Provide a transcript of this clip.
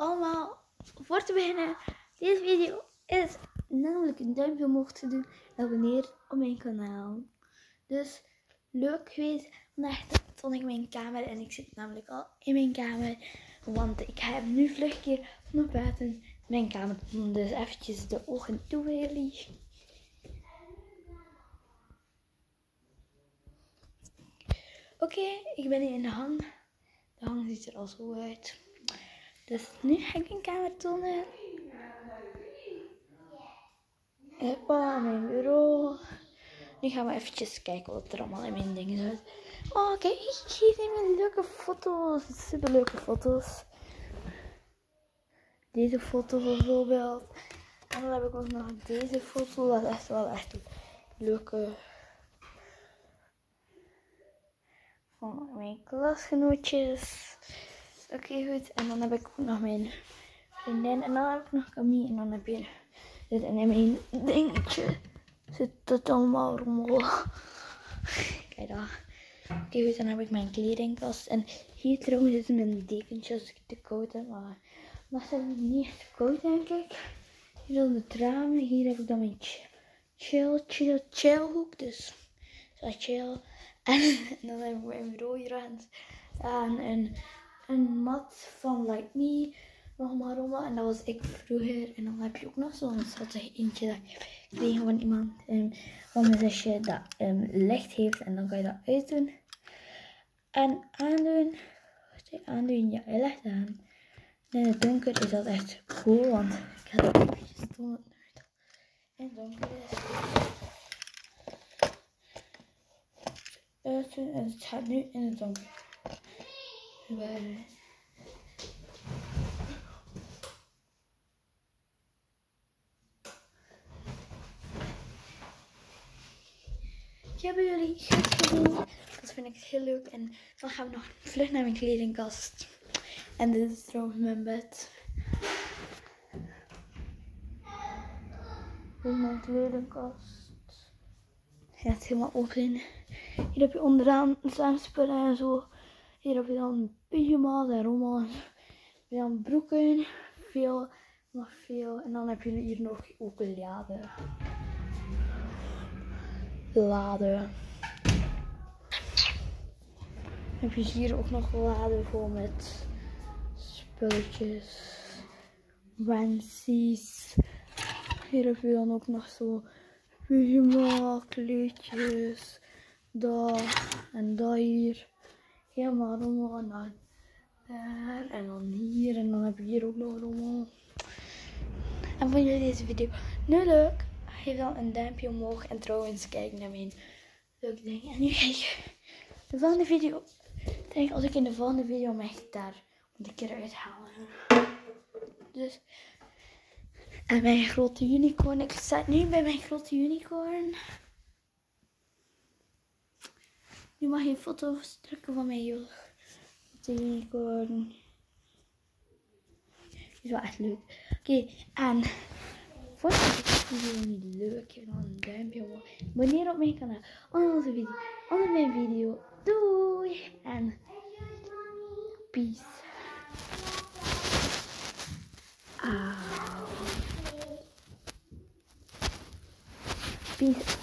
allemaal, voor te beginnen, deze video is namelijk een duimpje omhoog te doen en abonneer op mijn kanaal. Dus leuk geweest. Vandaag stond ik in mijn kamer en ik zit namelijk al in mijn kamer. Want ik heb nu vlugje naar buiten mijn kamer. Dus eventjes de ogen toe jullie. Oké, ik ben hier in de hang. De hang ziet er al zo uit. Dus nu ga ik mijn kamer tonen. Hoppa, mijn bureau. Nu gaan we eventjes kijken wat er allemaal in mijn dingen zit. Oh, kijk, hier zijn mijn leuke foto's. Super leuke foto's. Deze foto bijvoorbeeld. En dan heb ik ook nog deze foto. Dat is echt wel echt een leuke. Van mijn klasgenootjes. Oké, goed. En dan heb ik ook nog mijn vriendin. En dan heb ik nog Camille. En dan heb je dit en mijn dingetje zit het allemaal rommel. Kijk daar. Oké, goed. Dan heb ik mijn kledingkast. En hier trouwens zitten mijn dekentjes als ik te koud heb. Maar dat is niet echt te koud, denk ik. Hier zijn de tramen. Hier heb ik dan mijn chill, chill, chill hoek. Dus zo chill. En, dan heb ik mijn bureau aan. En een mat van Like Me. Nog maar rommel. En dat was ik vroeger. En dan heb je ook nog zo'n schattig eentje dat ik heb van iemand. Um, van mijn zusje dat um, licht heeft. En dan kan je dat uitdoen. En aandoen. Aandoen, ja, je legt aan. En in het donker is dat echt cool. Want ik ga het even tonen. In het donker is. En het gaat nu in het donker. Waar... Hebben jullie goed gezien? Dat vind ik heel leuk. En dan gaan we nog vlug naar mijn kledingkast. En dit is trouwens mijn bed. Dit is mijn kledingkast. Ja, het helemaal open. Hier heb je onderaan zwemspullen en zo. Hier heb je dan pyjama's en je dan broeken. Veel, nog veel. En dan heb je hier nog ook een lade. Lade. Heb je hier ook nog laden vol met spulletjes. Wansies. Hier heb je dan ook nog zo pyjama, kleedjes. Daar en daar hier. Helemaal rommel en dan daar en dan hier en dan heb je hier ook nog rommel. En vond jullie deze video nu leuk? Geef dan een duimpje omhoog en trouwens kijk naar mijn leuke dingen. En nu ga ik de volgende video. Ik denk als ik in de volgende video mijn gitaar moet ik eruit halen. Dus en mijn grote unicorn. Ik sta nu bij mijn grote unicorn. Nu mag je foto's drukken van mijn joh. Grote unicorn. is wel echt leuk. Oké, en vond je deze video niet leuk? Geef dan een duimpje omhoog. Abonneer op mijn kanaal. Onder onze video. Onder mijn video. Doei! En peace. Out. Peace.